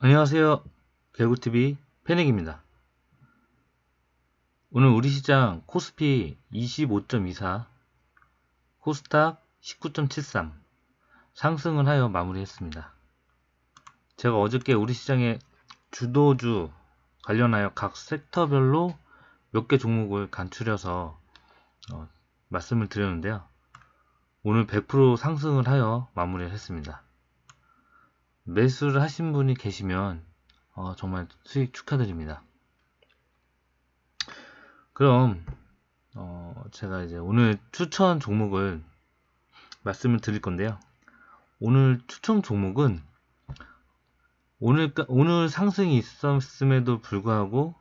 안녕하세요. 개구TV 패닉입니다. 오늘 우리 시장 코스피 25.24, 코스닥 19.73 상승을 하여 마무리했습니다. 제가 어저께 우리 시장의 주도주 관련하여 각 섹터별로 몇 개 종목을 간추려서 어, 말씀을 드렸는데요. 오늘 100% 상승을 하여 마무리를 했습니다. 매수를 하신 분이 계시면 어, 정말 수익 축하드립니다. 그럼 어, 제가 이제 오늘 추천 종목을 말씀을 드릴 건데요. 오늘 추천 종목은 오늘 오늘 상승이 있었음에도 불구하고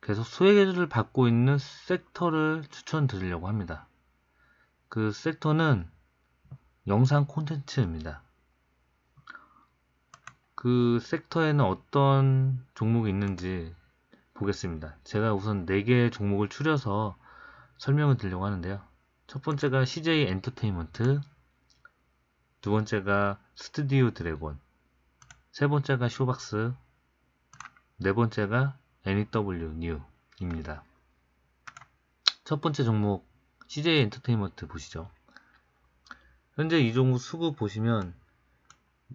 계속 소외를 받고 있는 섹터를 추천드리려고 합니다. 그 섹터는 영상 콘텐츠입니다. 그 섹터에는 어떤 종목이 있는지 보겠습니다. 제가 우선 4개의 종목을 추려서 설명을 드리려고 하는데요. 첫 번째가 CJ 엔터테인먼트, 두 번째가 스튜디오 드래곤, 세 번째가 쇼박스, 네 번째가 NEW 뉴입니다. 첫 번째 종목 CJ 엔터테인먼트 보시죠. 현재 이 종목 수급 보시면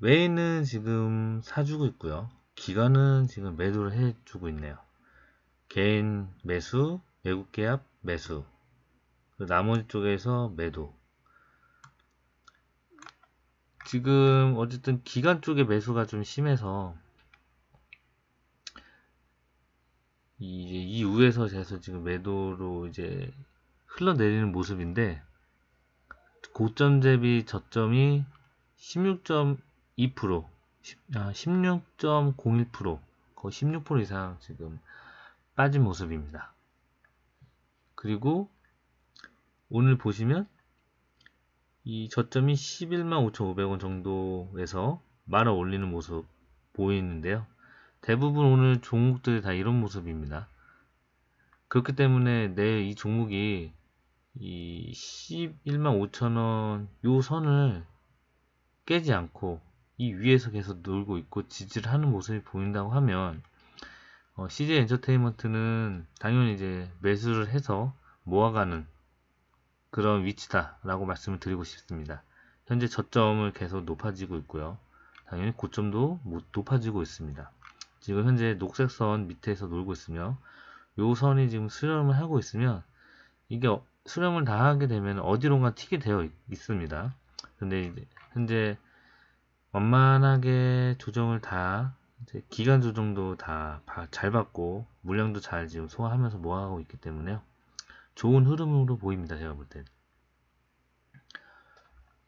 외에는 지금 사주고 있고요. 기관은 지금 매도를 해주고 있네요. 개인 매수, 외국 계약 매수, 나머지 쪽에서 매도. 지금 어쨌든 기관 쪽의 매수가 좀 심해서 이제 이후에서 재서 지금 매도로 이제 흘러내리는 모습인데 고점 대비 저점이 16. 2% 16.01% 거의 16% 이상 지금 빠진 모습입니다. 그리고 오늘 보시면 이 저점이 11만 5,500원 정도에서 말아 올리는 모습 보이는데요. 대부분 오늘 종목들이 다 이런 모습입니다. 그렇기 때문에 내이 종목이 이 11만 5천원 요 선을 깨지 않고 이 위에서 계속 놀고 있고 지지를 하는 모습이 보인다고 하면 어, CJ 엔터테인먼트는 당연히 이제 매수를 해서 모아가는 그런 위치다 라고 말씀을 드리고 싶습니다. 현재 저점을 계속 높아지고 있고요. 당연히 고점도 높아지고 있습니다. 지금 현재 녹색선 밑에서 놀고 있으며 요 선이 지금 수렴을 하고 있으면 이게 수렴을 다 하게 되면 어디론가 튀게 되어 있습니다. 근데 현재 완만하게 조정을 다 기간 조정도 다 잘 받고 물량도 잘 지금 소화하면서 모아가고 있기 때문에요. 좋은 흐름으로 보입니다. 제가 볼 때.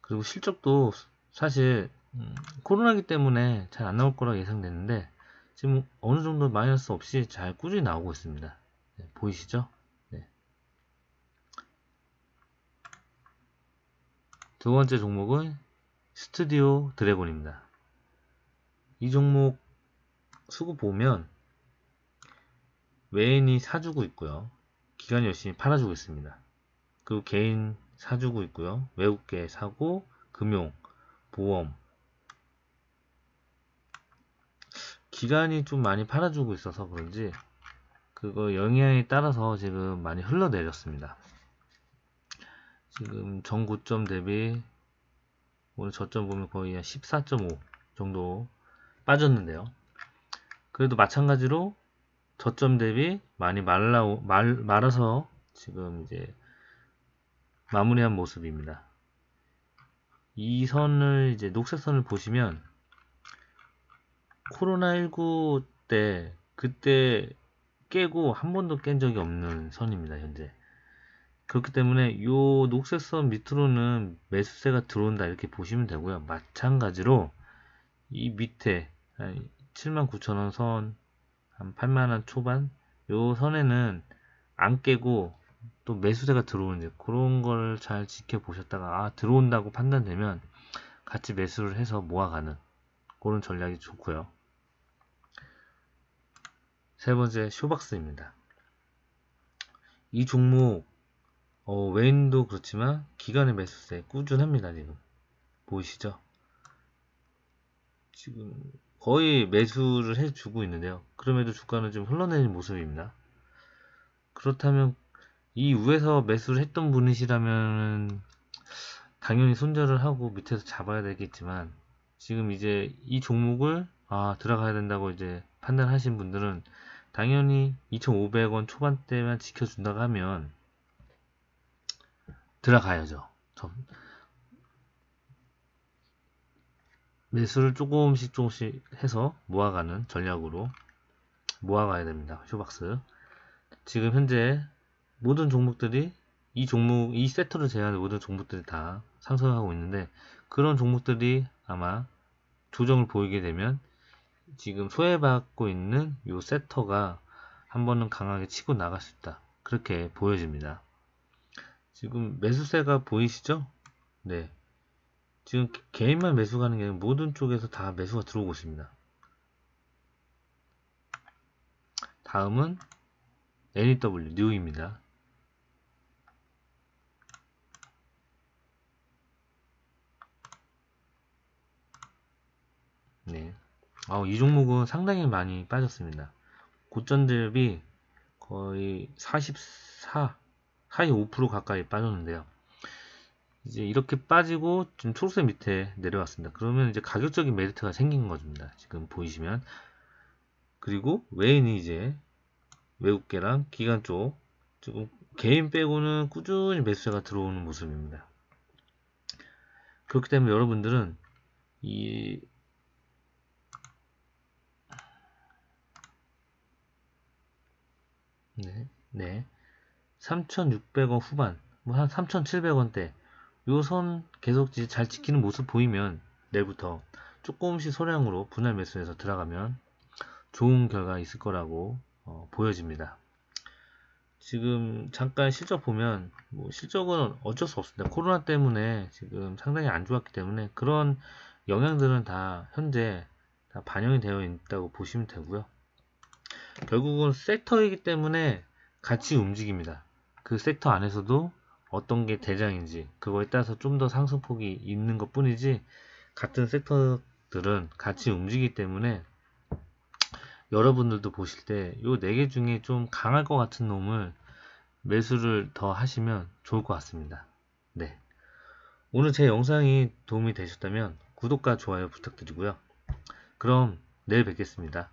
그리고 실적도 사실 음, 코로나기 때문에 잘 안 나올 거라 예상되는데 지금 어느 정도 마이너스 없이 잘 꾸준히 나오고 있습니다. 네, 보이시죠? 네. 두 번째 종목은 스튜디오 드래곤입니다. 이 종목 수급 보면 외인이 사주고 있고요. 기관이 열심히 팔아주고 있습니다. 그리고 개인 사주고 있고요. 외국계 사고, 금융, 보험 기관이 좀 많이 팔아주고 있어서 그런지 그거 영향에 따라서 지금 많이 흘러내렸습니다. 지금 전고점 대비 오늘 저점 보면 거의 14.5 정도 빠졌는데요. 그래도 마찬가지로 저점 대비 많이 말라 말, 말아서 지금 이제 마무리한 모습입니다. 이 선을 이제 녹색 선을 보시면 코로나19 때 그때 깨고 한 번도 깬 적이 없는 선입니다. 현재 그렇기 때문에 이 녹색선 밑으로는 매수세가 들어온다 이렇게 보시면 되고요. 마찬가지로 이 밑에 79,000원 선, 한 8만원 초반 요 선에는 안 깨고 또 매수세가 들어오는지 그런 걸 잘 지켜보셨다가 아 들어온다고 판단되면 같이 매수를 해서 모아가는 그런 전략이 좋고요. 세 번째 쇼박스입니다. 이 종목 어, 웨인도 그렇지만 기간의 매수세 꾸준합니다. 지금 보이시죠? 지금 거의 매수를 해주고 있는데요. 그럼에도 주가는 좀 흘러내리는 모습입니다. 그렇다면 이 위에서 매수를 했던 분이시라면 당연히 손절을 하고 밑에서 잡아야 되겠지만 지금 이제 이 종목을 아 들어가야 된다고 이제 판단하신 분들은 당연히 2,500원 초반대만 지켜준다고 하면 들어가야죠. 매수를 조금씩 조금씩 해서 모아가는 전략으로 모아가야 됩니다. 쇼박스. 지금 현재 모든 종목들이 이 종목, 이 세터를 제외하는 모든 종목들이 다 상승하고 있는데 그런 종목들이 아마 조정을 보이게 되면 지금 소외받고 있는 이 세터가 한 번은 강하게 치고 나갈 수 있다. 그렇게 보여집니다. 지금 매수세가 보이시죠? 네. 지금 개인만 매수 가는 게 아니라 모든 쪽에서 다 매수가 들어오고 있습니다. 다음은 NEW, 뉴입니다. 네. 아, 이 종목은 상당히 많이 빠졌습니다. 고점 대비 거의 44, 45% 가까이 빠졌는데요. 이제 이렇게 빠지고 지금 초록색 밑에 내려왔습니다. 그러면 이제 가격적인 메리트가 생긴 것입니다. 지금 보이시면 그리고 외인이 이제 외국계랑 기관 쪽 지금 개인 빼고는 꾸준히 매수세가 들어오는 모습입니다. 그렇기 때문에 여러분들은 이 네, 네. 3,600원 후반, 뭐 한 3,700원대 요 선 계속 잘 지키는 모습 보이면 내일부터 조금씩 소량으로 분할 매수해서 들어가면 좋은 결과 있을 거라고 어, 보여집니다. 지금 잠깐 실적 보면 뭐 실적은 어쩔 수 없습니다. 코로나 때문에 지금 상당히 안 좋았기 때문에 그런 영향들은 다 현재 다 반영이 되어 있다고 보시면 되고요. 결국은 섹터이기 때문에 같이 움직입니다. 그 섹터 안에서도 어떤 게 대장인지 그거에 따라서 좀 더 상승폭이 있는 것 뿐이지 같은 섹터들은 같이 움직이기 때문에 여러분들도 보실 때 요 네 개 중에 좀 강할 것 같은 놈을 매수를 더 하시면 좋을 것 같습니다. 네. 오늘 제 영상이 도움이 되셨다면 구독과 좋아요 부탁드리고요. 그럼 내일 뵙겠습니다.